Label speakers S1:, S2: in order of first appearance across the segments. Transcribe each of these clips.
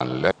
S1: Alert.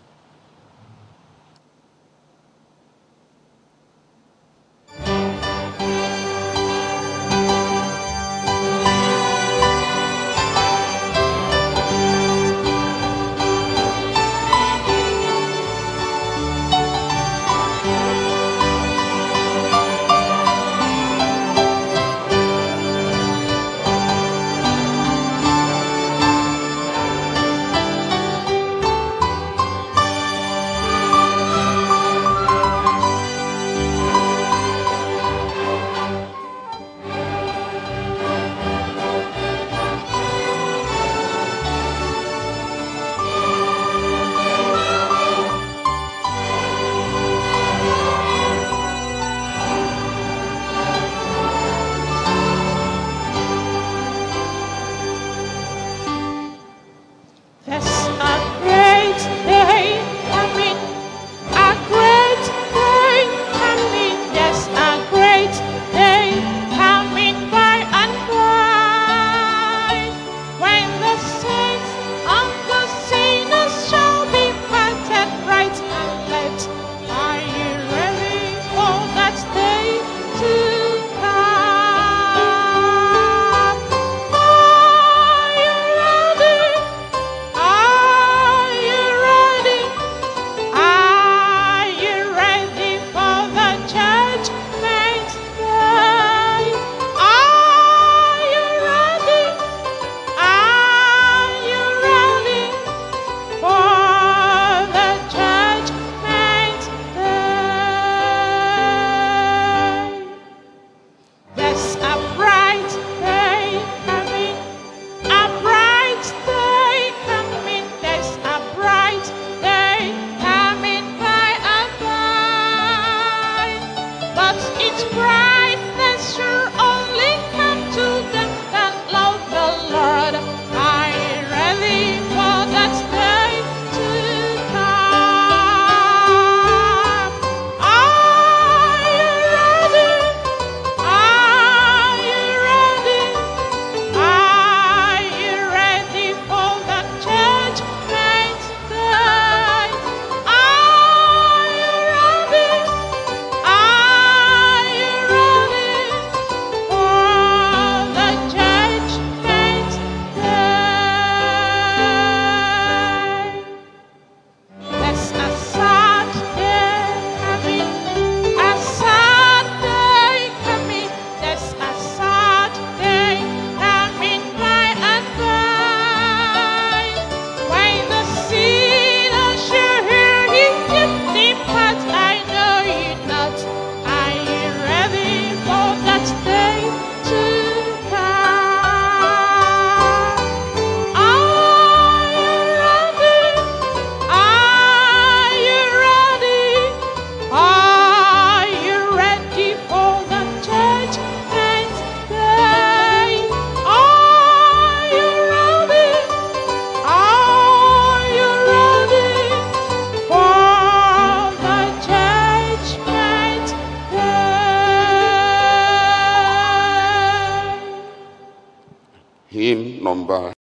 S2: Hymn number